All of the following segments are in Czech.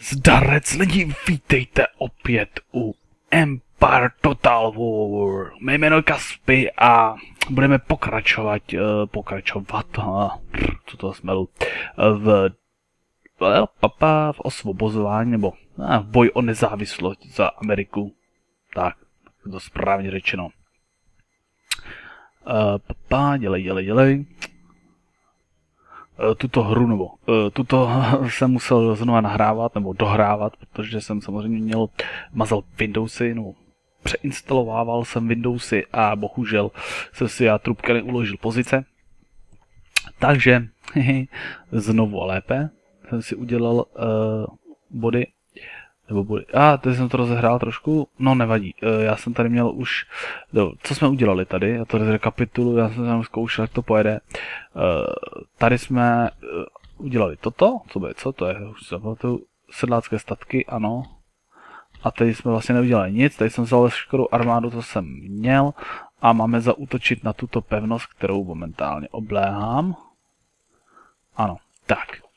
Zdarec lidi, vítejte opět u Empire Total War. Mé jméno je a budeme pokračovat, uh, pokračovat, uh, co to smelu, uh, v, papa, v osvobozování, nebo v boj o nezávislost za Ameriku. Tak, to správně řečeno. Papa, dělej, dělej, dělej. Eh, tuto hru, nebo eh, tuto jsem musel znovu nahrávat, nebo dohrávat, protože jsem samozřejmě měl, mazal Windowsy, nebo přeinstalovával jsem Windowsy a bohužel jsem si já trubka neuložil pozice. Takže znovu a lépe jsem si udělal uh, body nebo bude... A, ah, tady jsem to rozehrál trošku. No, nevadí. E, já jsem tady měl už... No, co jsme udělali tady? Já to rekapitulu, já jsem tam zkoušel, jak to pojede. E, tady jsme e, udělali toto. Co bude, co to je? Už zapamatuju. Sedlácké statky, ano. A tady jsme vlastně neudělali nic. Tady jsem vzal veškerou armádu, co jsem měl. A máme zautočit na tuto pevnost, kterou momentálně obléhám. Ano, tak.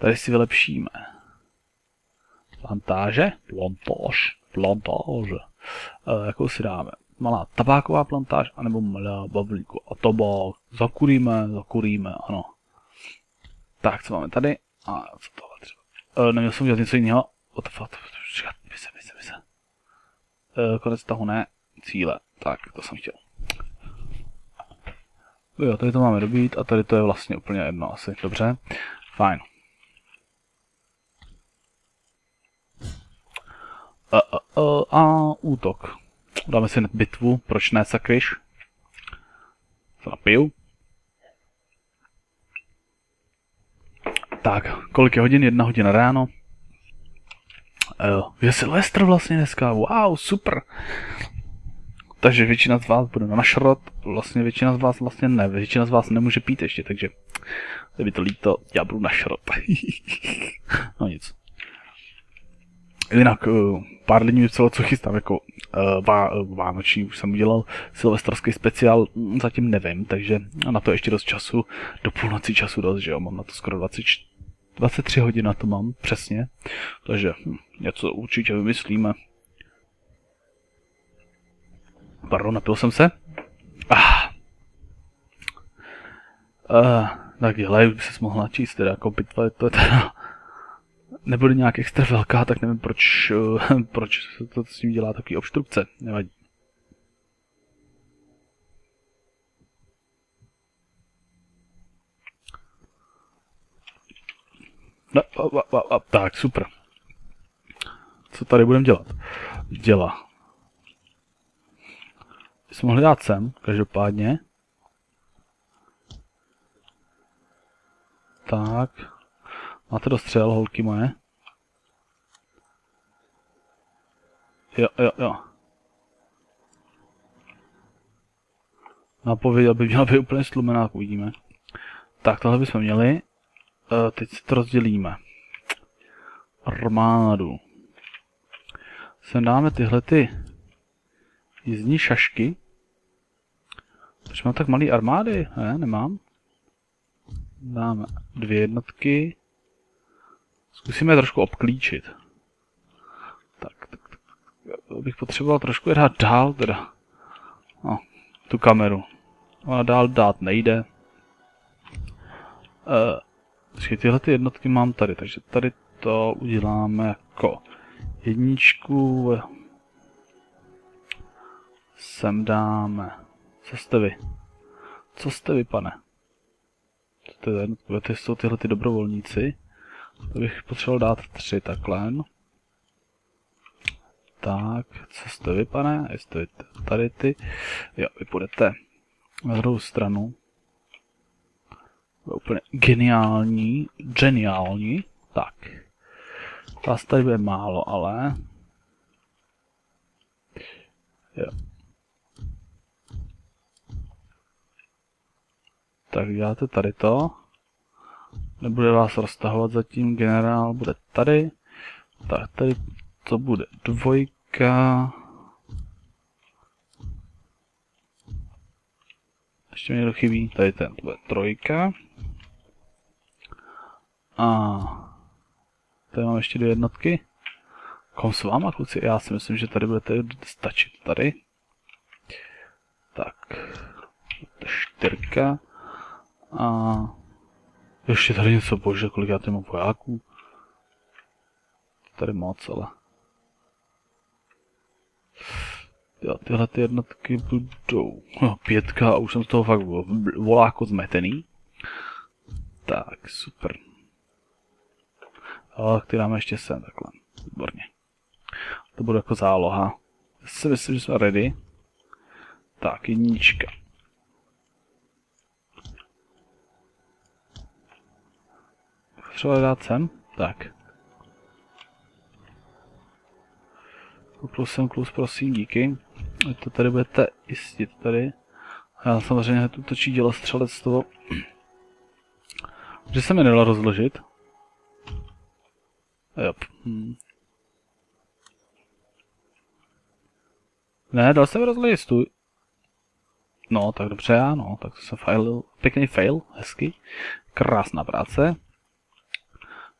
Tady si vylepšíme. Plantáže? Plantáž. Plantáže. E, jakou si dáme? Malá tabáková plantáž, anebo malá bavlíku a tabák. Zakuríme, zakuríme, ano. Tak, co máme tady? A co tohle třeba? E, neměl jsem udělat něco jiného. What the fuck? Čekat, mise, mise, mise. E, konec tahu ne. Cíle. Tak, to jsem chtěl. Jo, tady to máme dobít a tady to je vlastně úplně jedno asi. Dobře. Fajn. A, a, a, a útok. Dáme si hned bitvu, proč ne sakryš? Se napiju. Tak, kolik je hodin? Jedna hodina ráno. Uh, je Silvestr vlastně dneska, wow, super. Takže většina z vás bude na šrot, vlastně většina z vás vlastně ne, většina z vás nemůže pít ještě, takže kdyby to líto, já budu na šrot. no nic. Jinak uh, pár lidí mi co chystám, jako uh, vá, uh, vánoční, už jsem udělal silvestrovský speciál, mm, zatím nevím, takže na to ještě dost času, do půlnoci času dost, že jo, mám na to skoro 20, 23 hodin na to mám, přesně, takže hm, něco určitě vymyslíme. Pardon, napil jsem se. Ah. Uh, tak dělej, by se mohl načíst, teda jako bitva, to je teda nebude nějak extra velká, tak nevím, proč, eh, proč se to s tím dělá takový obstrukce. Nevadí. No, a, a, a, tak, super. Co tady budeme dělat? Děla. Jsme mohli dát sem, každopádně. Tak. Máte dostřel, holky moje? Jo, jo, jo. Napověděl by měla být úplně slumená, uvidíme. Tak, tohle bychom měli. E, teď si to rozdělíme. Armádu. Sem dáme tyhle ty jízdní šašky. Proč mám tak malý armády? Ne, nemám. Dáme dvě jednotky. Zkusíme trošku obklíčit. Bych potřeboval trošku dát dál, teda. No, tu kameru. Ona dál dát nejde. Uh, tyhle ty jednotky mám tady, takže tady to uděláme jako jedničku. Sem dáme. Co jste vy? Co jste vy, pane? Co to je, to jsou tyhle ty dobrovolníci. To bych potřeboval dát tři takhle. Tak, co jste vy, pane? Jestli tady ty. Jo, vy půjdete na druhou stranu. Je úplně geniální, geniální. Tak. Vás tady bude málo, ale... Jo. Tak děláte tady to. Nebude vás roztahovat zatím, generál bude tady. Tak, tady to bude dvojka. Ještě mi někdo chybí, tady ten, to bude trojka. A tady mám ještě dvě jednotky. Kom s váma, kluci? Já si myslím, že tady budete stačit. Tady. Tak. To čtyřka. A ještě tady něco, bože, kolik já tady mám vojáků. Tady moc, ale... Jo, tyhle ty jednotky budou... No, pětka a už jsem z toho fakt voláko zmetený. Tak, super. A ty dáme ještě sem, takhle. Výborně. To bude jako záloha. Já si myslím, že jsme ready. Tak, jednička. Třeba dát sem? Tak. Klus sem, klus, prosím, díky. To tady budete jistit tady. A já samozřejmě tu točí dělo střelectvo. Že se mi nedalo rozložit. Jop. Hm. Ne, dal jsem rozložit, stůj. No, tak dobře, ano, tak to jsem failil. Pěkný fail, hezky. Krásná práce.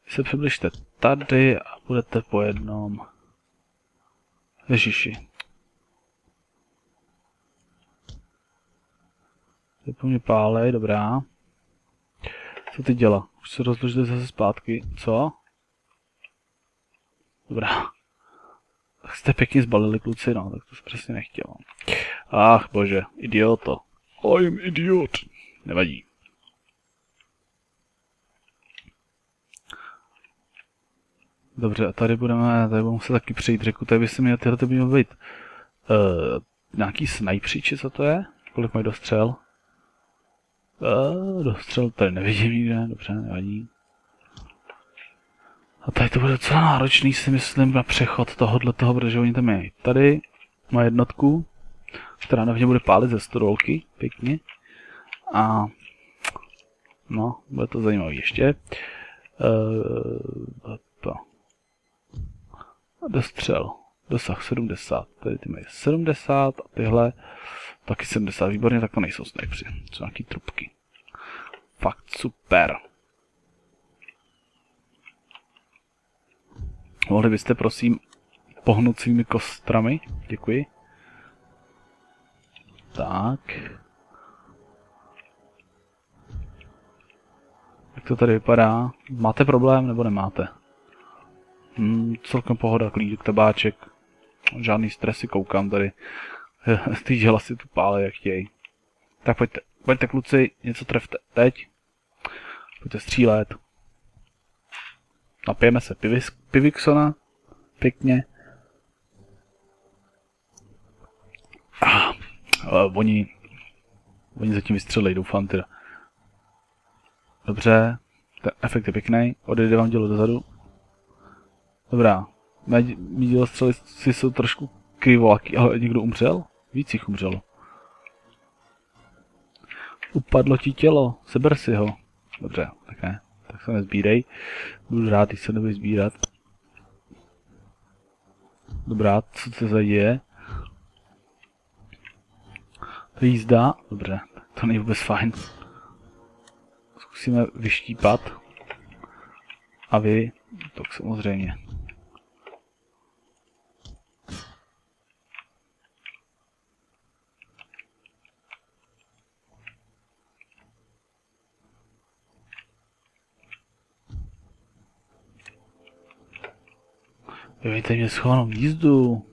Vy se přibližte tady a budete po jednom. Ježiši. To je po mě pálej, dobrá. Co ty dělá? Už se rozložili zase zpátky. Co? Dobrá. Tak jste pěkně zbalili kluci, no, tak to jsem přesně nechtěl. Ach bože, idioto. I'm idiot. Nevadí. Dobře, a tady budeme, tady budeme muset taky přejít řeku, tady by se měl tyhle by měl být uh, nějaký snajpři, či co to je? Kolik mají dostřel? Uh, dostřel tady nevidím nikde, dobře, nevadí. A tady to bude docela náročný, si myslím, na přechod tohohle toho, protože oni tam je. Tady má jednotku, která na bude pálit ze stodolky, pěkně. A no, bude to zajímavé ještě. Uh, to. A dostřel. Dosah 70. Tady ty mají 70 a tyhle taky 70. Výborně, tak to nejsou snajpři. Jsou nějaký trubky. Fakt super. Mohli byste prosím pohnout svými kostrami? Děkuji. Tak. Jak to tady vypadá? Máte problém nebo nemáte? Hmm, celkem pohoda, klíček, tabáček. Žádný stresy, koukám tady. Ty děla si tu pále, jak chtějí. Tak pojďte, pojďte kluci, něco trefte. Teď. Pojďte střílet. Napijeme se pivis, Piviksona. Pěkně. Ah, oni, oni zatím vystřelili, doufám teda. Dobře, ten efekt je pěkný, odejde vám dělo dozadu. Dobrá, mý dělo si jsou trošku krivoláky, ale někdo umřel? Víc jich umřelo. Upadlo ti tělo, seber si ho. Dobře, tak ne, tak se nezbírej. Budu rád, když se nebudu sbírat. Dobrá, co se za je? To jízda? Dobře, to není vůbec fajn. Zkusíme vyštípat. A vy, tak samozřejmě. Dejte mě schovanou jízdu.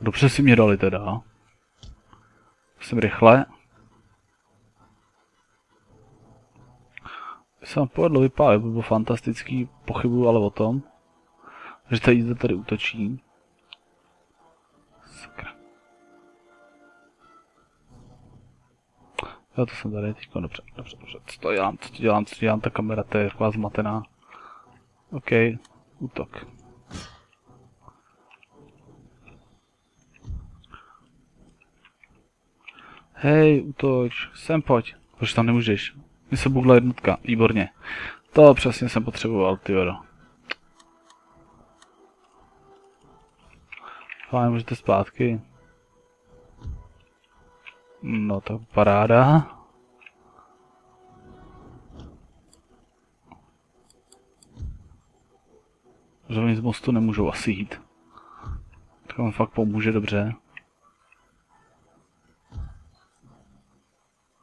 Dobře si mě dali teda. Jsem rychle. Se vám povedlo vypálit, by bylo fantastický, pochybuju ale o tom, že ta jízda tady útočí. Sakra. Jo, to jsem tady teďko, dobře, dobře, dobře, co to dělám, co to dělám, co to dělám, ta kamera, to je taková zmatená. OK, útok. Hej, útoč, sem pojď. Proč tam nemůžeš? Mi se bugla jednotka, výborně. To přesně jsem potřeboval, ty jo. Fajn, můžete zpátky. No tak paráda. Že oni z mostu nemůžou asi jít. Tak on fakt pomůže dobře.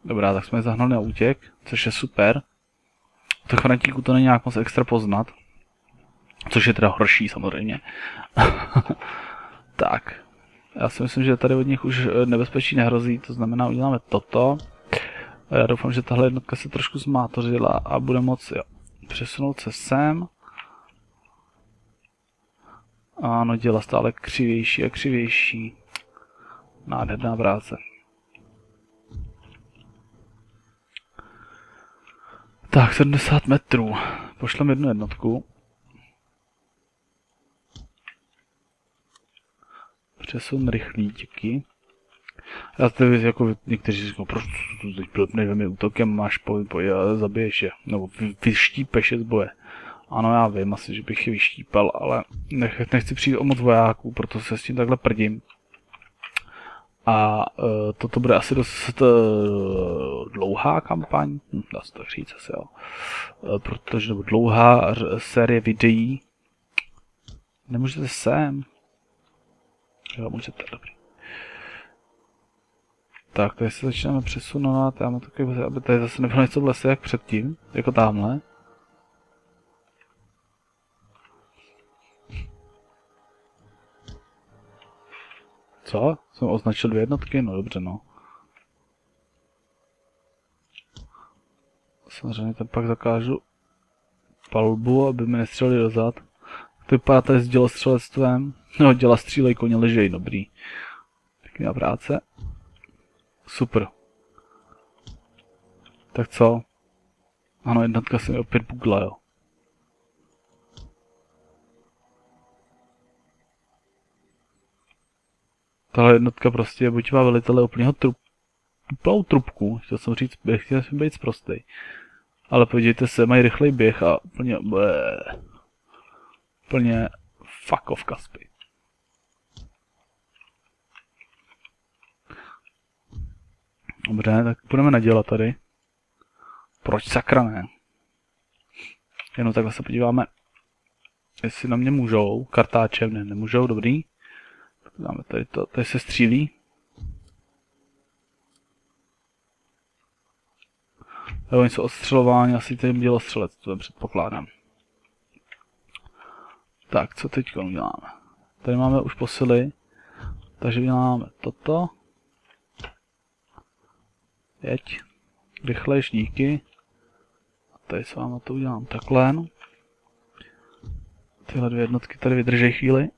Dobrá, tak jsme je zahnali na útěk, což je super. To Frantíku to není nějak moc extra poznat. Což je teda horší samozřejmě. tak. Já si myslím, že tady od nich už nebezpečí nehrozí, to znamená uděláme toto. Já doufám, že tahle jednotka se trošku zmátořila a bude moci přesunout se sem. Ano, děla stále křivější a křivější. Nádherná práce. Tak, 70 metrů. Pošlem jednu jednotku. Přesun rychlý, díky. Já tady jako někteří říkají, proč to teď blbne útokem, máš po, po, a zabiješ je, nebo vy, vyštípeš je z boje. Ano, já vím asi, že bych je vyštípal, ale nech, nechci přijít o moc vojáků, proto se s tím takhle prdím. A uh, toto bude asi dost uh, dlouhá kampaň, hm, dá se to říct asi, jo. Uh, protože nebo dlouhá série videí. Nemůžete sem. Jo, můžete, dobrý. Tak, tady se začínáme přesunovat, já mám takový, aby tady zase nebylo něco v lese jak předtím, jako tamhle. Co? Jsem označil dvě jednotky? No dobře, no. Samozřejmě tam pak zakážu palbu, aby mi nestřelili dozad. To vypadá tady s dělostřelectvem. No, děla střílej, koně ležej, dobrý. Pěkná práce. Super. Tak co? Ano, jednotka se mi opět bugla, jo. Tahle jednotka prostě buď má velitele úplného trup, tuplou trubku, chtěl jsem říct, chtěl jsem být prostý. Ale podívejte se, mají rychlej běh a úplně, úplně fuck off kaspy. Dobře, tak budeme nadělat tady. Proč sakra ne? Jenom takhle se podíváme, jestli na mě můžou, kartáčem, ne, nemůžou, dobrý. Dáme tady to, tady se střílí. Oni jsou odstřelováni, asi tady dělo střelec, to předpokládám. Tak, co teď uděláme? Tady máme už posily, takže uděláme toto. Jeď. Rychlejš, díky. A tady s váma to udělám takhle. Tyhle dvě jednotky tady vydržej chvíli.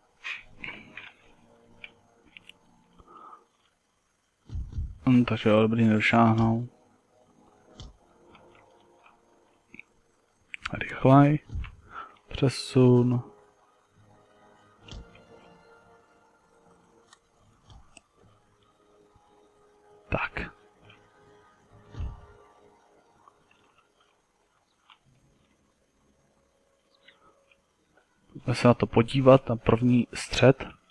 Takže jo, dobrý, nedošáhnou. Rychlej. Přesun. Tak. Pojďme se na to podívat, na první střed.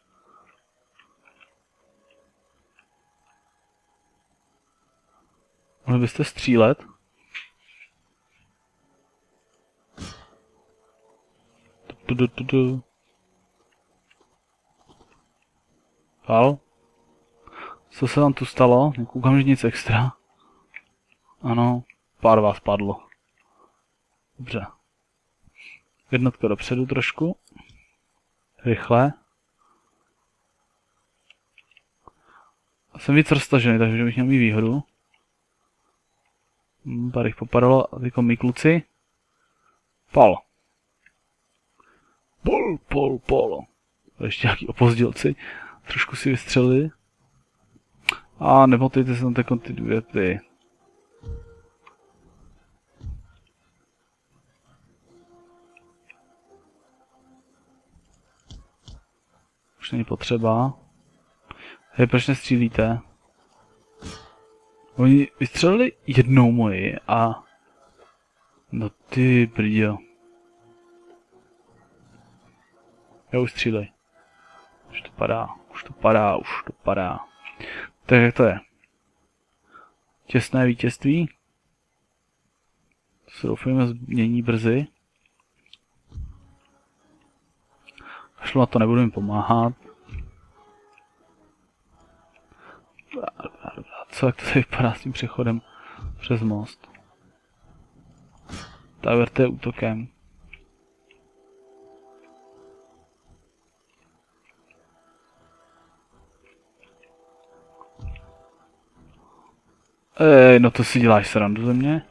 Byste střílet? Du, du, du, du. Hal? Co se tam tu stalo? Nekoukám, že nic extra. Ano, pár vás padlo. Dobře. Jednotka dopředu trošku. Rychle. Jsem víc roztažený, takže bych měl mít výhodu. Pár jich popadalo, teďko my kluci. Pol. Pol, pol, pol. Ještě nějaký opozdělci. Trošku si vystřelili. A nemotejte se na ty kontinuity. Už není potřeba. Hej, proč nestřílíte? Oni vystřelili jednou moji a... No ty brďo. Jo, už střílej. Už to padá, už to padá, už to padá. Tak jak to je? Těsné vítězství. Se doufujeme změní brzy. kašlu na to, nebudu jim pomáhat. Co, jak to tady vypadá s tím přechodem přes most? Je útokem. Ej, no to si děláš srandu ze mě?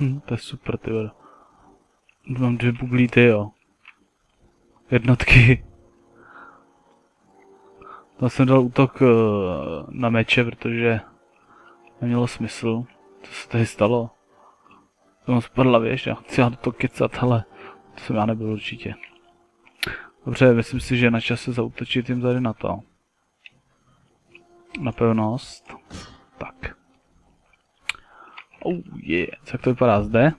Hm, to je super, ty vole. Mám dvě buglíty, jo. Jednotky. Tam jsem dal útok uh, na meče, protože nemělo smysl. Co se tady stalo? Jsem spadla věž, já chci do toho kecat, ale to jsem já nebyl určitě. Dobře, myslím si, že je na čase zautočit jim tady na to. Na pevnost. Tak. Oh yeah, jak to vypadá zde?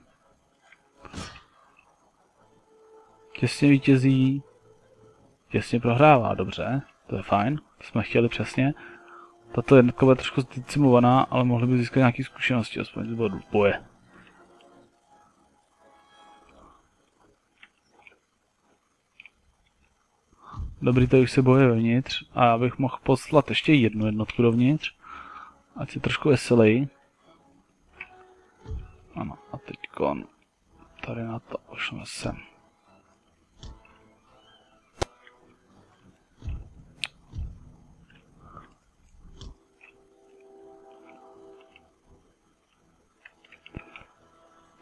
Těsně vítězí. Těsně prohrává, dobře. To je fajn, to jsme chtěli přesně. Tato jednotka bude trošku zdecimovaná, ale mohli by získat nějaké zkušenosti, aspoň z bodu boje. Dobrý, to už se boje vevnitř a já bych mohl poslat ještě jednu jednotku dovnitř. Ať si trošku veselý. Ano, a teď tady na to pošleme sem.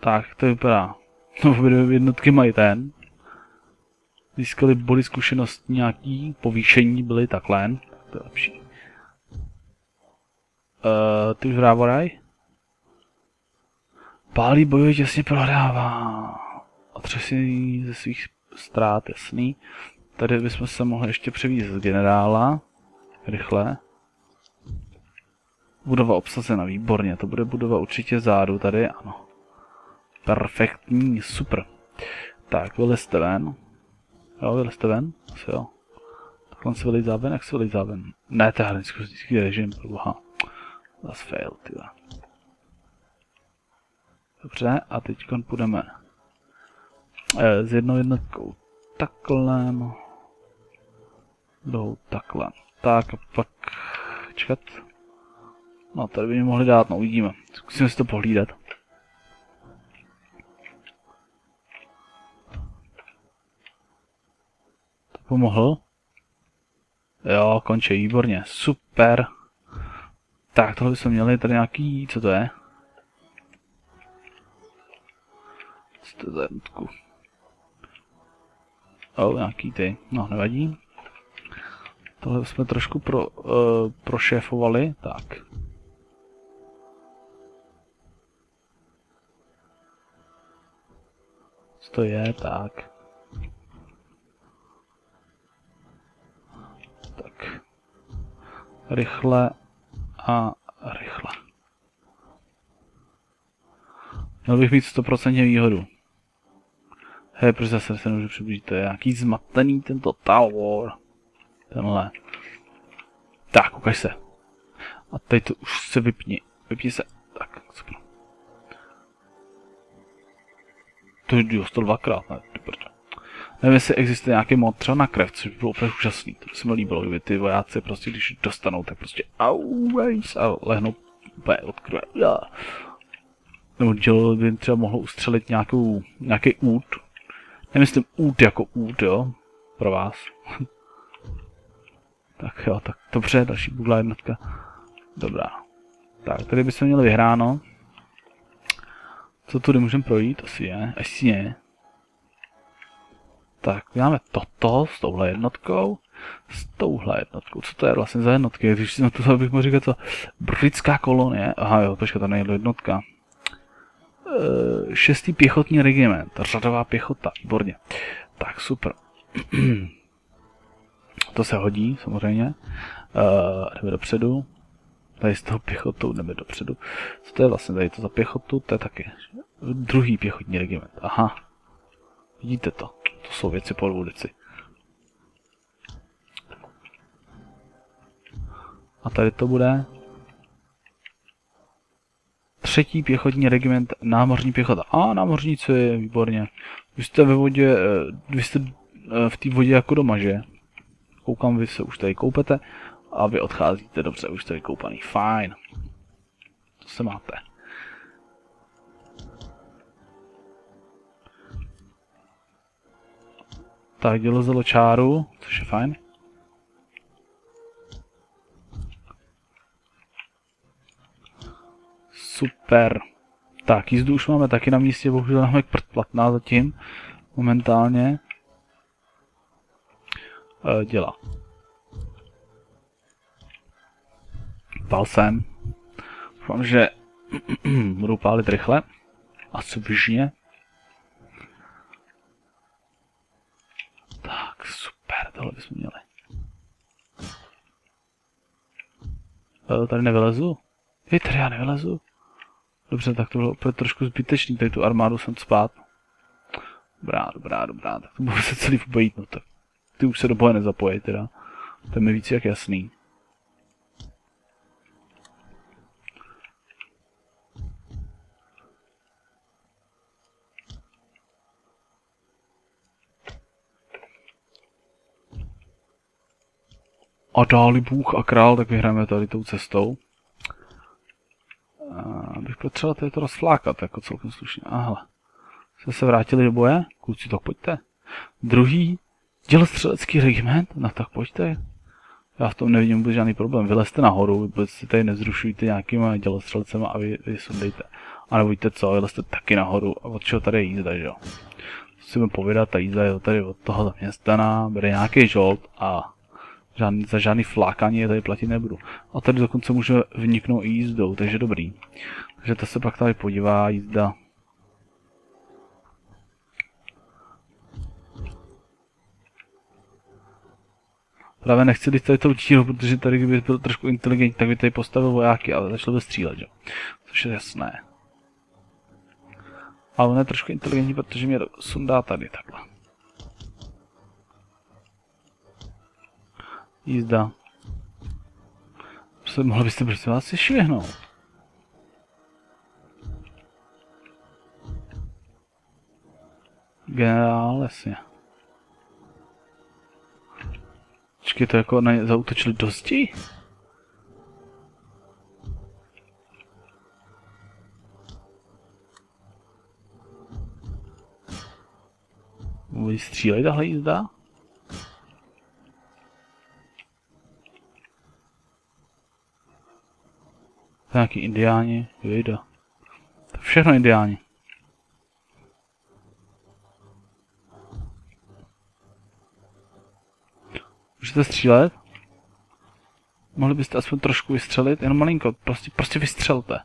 Tak, to vypadá. No, jednotky mají ten. Získali body zkušenost nějaký, povýšení byly takhle. To je lepší. Uh, ty už vrávoraj? Pálí bojuje těsně prohrává. Otřesí ze svých ztrát, jasný. Tady bychom se mohli ještě převízt z generála. Rychle. Budova obsazena, výborně. To bude budova určitě zádu tady, ano. Perfektní, super. Tak, vylezte ven. Jo, vylezte ven? Asi jo. Takhle se vylejzá ven, jak se vylejzá ven? Ne, to je hrdinský režim, proboha. Zas fail, tyhle. Dobře, a teď půjdeme eh, s jednou jednotkou takhle, no. druhou takhle. Tak a pak čekat. No, tady by mě mohli dát, no uvidíme. Zkusíme si to pohlídat. Pomohl? Jo, končí, výborně, super. Tak, tohle bychom měli tady nějaký, co to je? Co to je za jednotku? O, nějaký ty, no nevadí. Tohle jsme trošku pro, uh, prošéfovali, tak. Co to je, tak. Rychle a rychle. Měl bych mít 100% výhodu. Hej, proč zase se nemůžu přiblížit? To je nějaký zmatený tento Tower. Tenhle. Tak, ukaž se. A teď to už se vypni. Vypni se. Tak, super. To je dostal dvakrát, ne? Nevím, jestli existuje nějaký mod třeba na krev, což by bylo úplně úžasný. To by se mi líbilo, kdyby ty vojáci prostě, když dostanou, tak prostě always a lehnou úplně od krve. Ja. Nebo dělo by třeba mohlo ustřelit nějakou, nějaký út. Nemyslím út jako út, jo, pro vás. tak jo, tak dobře, další bugla jednotka. Dobrá. Tak, tady bychom měli vyhráno. Co tudy můžeme projít? Asi je. Asi je. Tak, máme toto s touhle jednotkou. S touhle jednotkou. Co to je vlastně za jednotky? Když si na to bych mohl říkat, to britská kolonie. Aha jo, počkej, to není jednotka. E, šestý pěchotní regiment. Řadová pěchota. Výborně. Tak, super. to se hodí, samozřejmě. E, jdeme dopředu. Tady s tou pěchotou jdeme dopředu. Co to je vlastně tady to za pěchotu? To je taky druhý pěchotní regiment. Aha. Vidíte to. To jsou věci po ulici. A tady to bude třetí pěchotní regiment námořní pěchota. A námořníci, výborně. Vy jste ve vodě, eh, vy jste eh, v té vodě jako doma, že? Koukám, vy se už tady koupete a vy odcházíte, dobře, už jste vykoupaný, fajn. To se máte. Tak, dělo čáru, což je fajn. Super. Tak, jízdu už máme taky na místě, bohužel máme prd platná zatím. Momentálně. E, dělá. Pál jsem. Doufám, že budu pálit rychle. A svižně. Tak, super, tohle bychom měli. Tady nevylezu? Hej, tady já nevylezu. Dobře, tak to bylo opět trošku zbytečný, tady tu armádu jsem spát. Dobrá, dobrá, dobrá, tak to bude se celý obejít, no tak. Ty už se do boje nezapojí teda. To je mi víc jak jasný. A dáli Bůh a král, tak vyhráme tady tou cestou bych potřeboval tady to rozflákat, jako celkem slušně. Aha. Jsme se vrátili do boje? Kluci, tak pojďte. Druhý dělostřelecký regiment? No tak pojďte. Já v tom nevidím vůbec žádný problém. Vylezte nahoru, vůbec si tady nezrušujte nějakýma dělostřelcema a vy, vy sundejte. A nebo víte co, vylezte taky nahoru. A od čeho tady je jízda, že jo? Musíme povědat, ta jízda je tady od toho zaměstnaná, bere nějaký žolt a Žádný, za žádný flákání je tady platit nebudu. A tady dokonce může vniknout i jízdou, takže dobrý. Takže to se pak tady podívá, jízda. Právě nechci jít tady tou tíru, protože tady kdyby byl trošku inteligentní, tak by tady postavil vojáky, ale začal by střílet, jo. Což je jasné. Ale on je trošku inteligentní, protože mě sundá tady takhle. Jízda. Mohli byste prostě vás si švihnout. Generál, jasně. Počkej, to jako na ně zautočili dosti? Vy střílej tahle jízda? Nějaký indiáni, jejda. To všechno indiáni. Můžete střílet? Mohli byste aspoň trošku vystřelit? Jenom malinko, prostě, prostě vystřelte.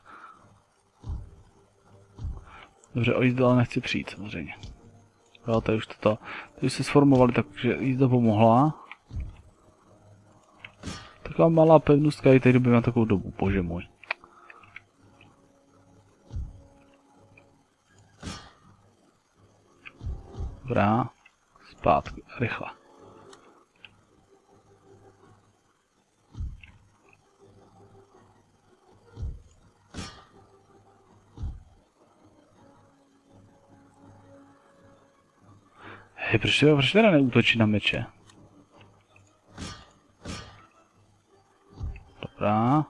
Dobře, o jízdu ale nechci přijít samozřejmě. Jo, tady už toto. Tady už se sformovali, takže jízda pomohla. Taková malá pevnostka i tady doby na takovou dobu, bože můj. Dobrá. Zpátky, rychle. Hej, proč, proč teda neútočí na meče? Dobrá.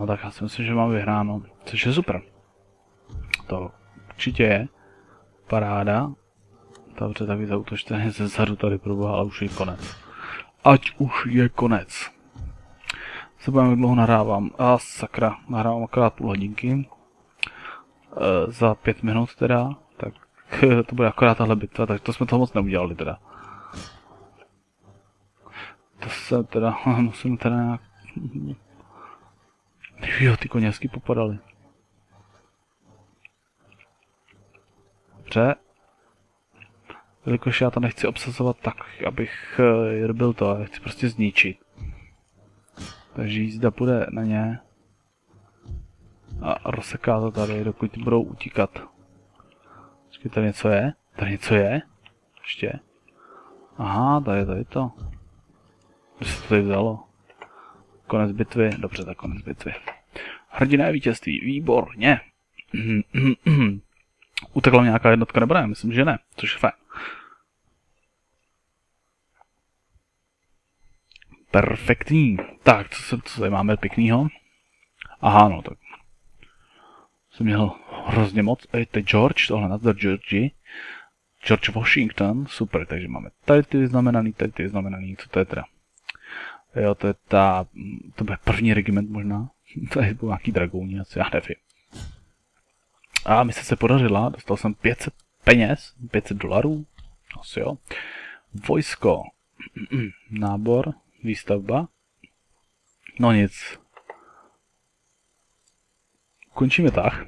No, tak já si myslím, že mám vyhráno, což je super. To určitě je. Paráda. Dobře, tak zautočte ze zadu tady proboha, ale už je konec. Ať už je konec. Se budeme, dlouho nahrávám. A sakra, nahrávám akorát půl hodinky. E, za pět minut teda. Tak to bude akorát tahle bitva, tak to jsme toho moc neudělali teda. To se teda, musím teda nějak Jo, ty koněsky popadaly. Dobře. Jelikož já to nechci obsazovat tak, abych uh, robil to, já chci prostě zničit. Takže jízda půjde na ně. a rozseká to tady, dokud budou utíkat. Počkej, tady něco je? Tady něco je? Ještě? Aha, tady, tady to. Kde se to tady vzalo? Konec bitvy, dobře, tak konec bitvy. Hrdiné vítězství, výborně. Utekla mě nějaká jednotka nebo ne? Myslím, že ne, což je fajn. Perfektní. Tak, co, se, co tady máme pěknýho? Aha, no tak. Jsem měl hrozně moc. Ej, to je George, tohle nazdar Georgie. George Washington, super, takže máme tady ty vyznamenaný, tady ty vyznamenaný, co to je teda? Jo, to je ta, to bude první regiment možná, to je nějaký dragouni, asi já nevím. A mi se podařila, dostal jsem 500 peněz, 500 dolarů, asi jo. Vojsko, nábor, výstavba. No nic. Končíme tak.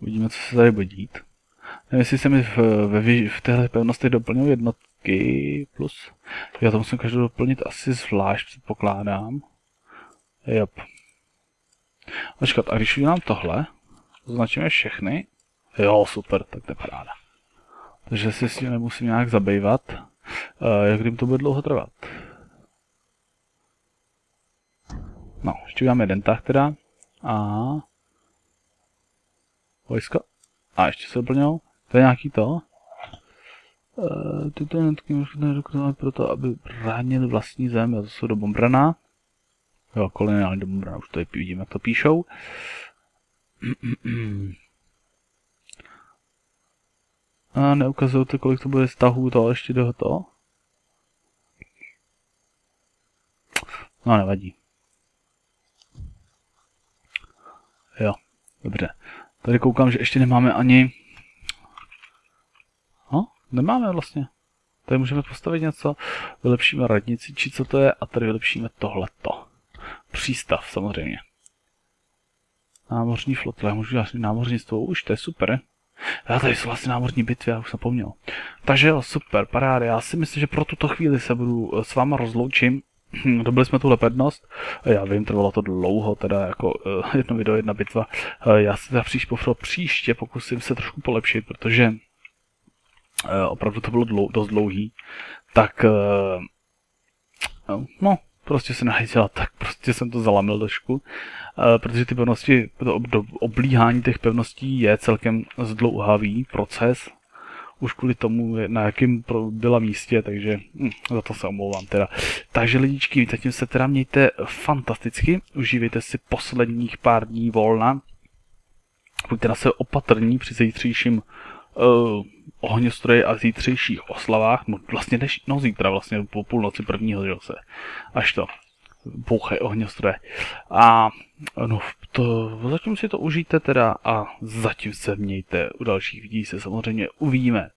Uvidíme, co se tady bude dít. Nevím, jestli se mi v, v, v téhle pevnosti doplňují jednotky plus. Já to musím každou doplnit asi zvlášť, předpokládám. Jop. Počkat, a když udělám tohle, označíme všechny. Jo, super, tak to je paráda. Takže si s tím nemusím nějak zabývat, uh, jak jim to bude dlouho trvat. No, ještě uděláme jeden tah teda. A vojsko. A ještě se doplňou. To je nějaký to. Tyto jednotky můžeme rekrutovat proto, aby bránili vlastní zem. Já to jsou do bombrana. Jo, koloniální do bombrana, už tady vidím, jak to píšou. A neukazují to, kolik to bude stahů to ještě do toho. No, nevadí. Jo, dobře. Tady koukám, že ještě nemáme ani... Nemáme vlastně. Tady můžeme postavit něco, vylepšíme radnici, či co to je, a tady vylepšíme tohleto. Přístav, samozřejmě. Námořní flotile, můžu dělat námořnictvo, už to je super. Já tady jsou vlastně námořní bitvy, já už zapomněl. Takže jo, super, parády. Já si myslím, že pro tuto chvíli se budu s váma rozloučím. Dobili jsme tu lepednost, já vím, trvalo to dlouho, teda jako uh, jedno video, jedna bitva. Já se teda příště, příště pokusím se trošku polepšit, protože opravdu to bylo dlou, dost dlouhý. Tak, uh, no, prostě se nahejtěla, tak prostě jsem to zalamil trošku, uh, protože ty pevnosti, to oblíhání těch pevností je celkem zdlouhavý proces, už kvůli tomu, na jakém byla místě, takže hm, za to se omlouvám teda. Takže lidičky, zatím se teda mějte fantasticky, užívejte si posledních pár dní volna, buďte na se opatrní při zítřejším uh, ohňostroje a zítřejších oslavách, no vlastně než, no zítra vlastně po půlnoci prvního, že se, až to, bouché ohňostroje. A no, to, zatím si to užijte teda a zatím se mějte. U dalších vidí se samozřejmě uvidíme.